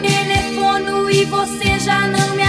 telefone e você já não me